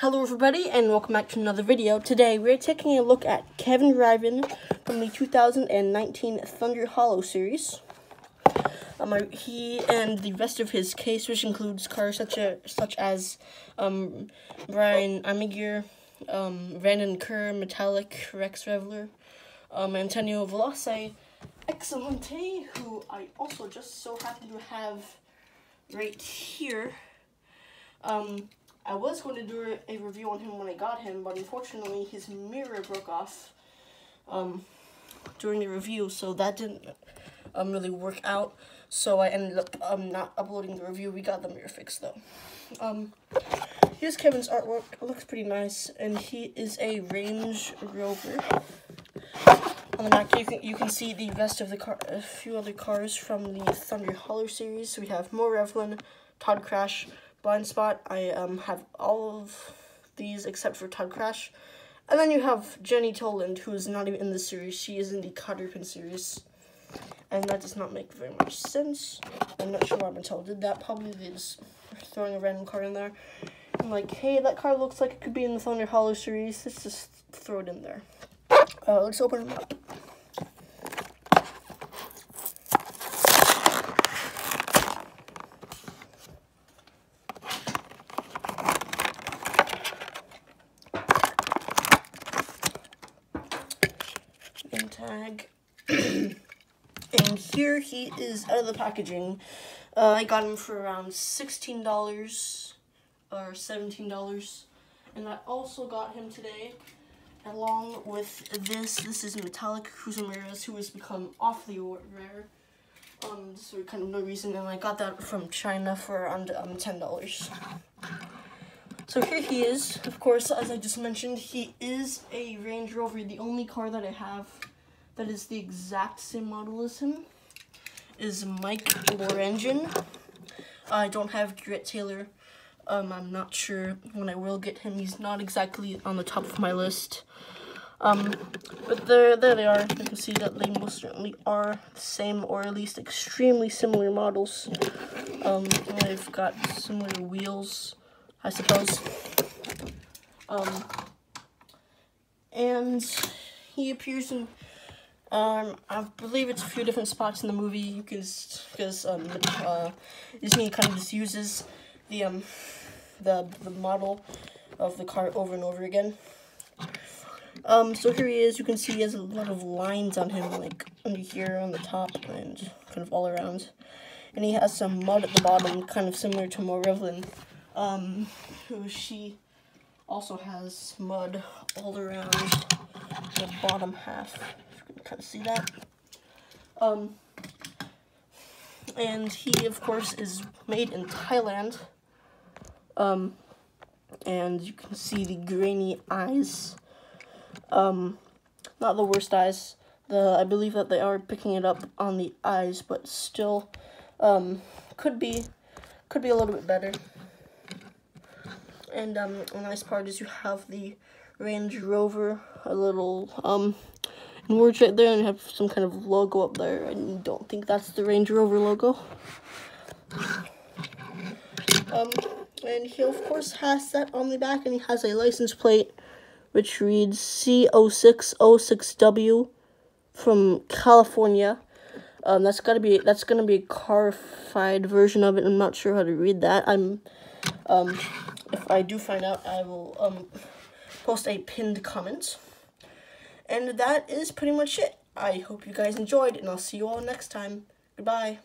Hello everybody and welcome back to another video. Today we're taking a look at Kevin Ryvan from the 2019 Thunder Hollow series. Um, he and the rest of his case, which includes cars such, a, such as um, Brian Amegier, um, Brandon Kerr, Metallic, Rex Revler, um, Antonio Veloce, Excellente, who I also just so happen to have right here. Um, I was going to do a review on him when I got him, but unfortunately his mirror broke off um, during the review, so that didn't um, really work out. So I ended up um, not uploading the review. We got the mirror fixed though. Um, here's Kevin's artwork. It looks pretty nice, and he is a Range Rover. On the back, you can you can see the rest of the car, a few other cars from the Thunder Hollow series. So we have Mo Revlin, Todd Crash, Blind Spot. I um have all of these except for Todd Crash. And then you have Jenny Toland, who is not even in the series. She is in the Cotterpin series. And that does not make very much sense. I'm not sure why Mattel did that. Probably they just throwing a random card in there. I'm like, hey, that card looks like it could be in the Thunder Hollow series. Let's just throw it in there. Uh, let's open them up. Tag. and here he is out of the packaging. Uh, I got him for around $16 or $17. And I also got him today along with this. This is Metallic Cruz Ramirez, who has become awfully rare. Um, for kind of no reason, and I got that from China for around um, $10. So here he is. Of course, as I just mentioned, he is a Range Rover. The only car that I have that is the exact same model as him is Mike Lorengen. I don't have Garrett Taylor. Um, I'm not sure when I will get him. He's not exactly on the top of my list. Um, but there, there they are. You can see that they most certainly are the same, or at least extremely similar models. Um, they've got similar wheels, I suppose. Um, and he appears in, um, I believe it's a few different spots in the movie, because, because, um, uh, Disney kind of just uses the, um, the, the model of the car over and over again. Um, so here he is. You can see he has a lot of lines on him, like under here on the top and kind of all around. And he has some mud at the bottom, kind of similar to Mo Revlin. Um, who she also has mud all around the bottom half. Can kind of see that. Um, and he, of course, is made in Thailand. Um, and you can see the grainy eyes um, not the worst eyes. The I believe that they are picking it up on the eyes, but still, um, could be, could be a little bit better. And um, a nice part is you have the Range Rover, a little um, words right there, and have some kind of logo up there. And you don't think that's the Range Rover logo. Um, and he of course has that on the back, and he has a license plate which reads C0606W from California. Um, that's gotta be that's gonna be a carified version of it. I'm not sure how to read that. I'm um, if I do find out, I will um, post a pinned comment. And that is pretty much it. I hope you guys enjoyed, and I'll see you all next time. Goodbye.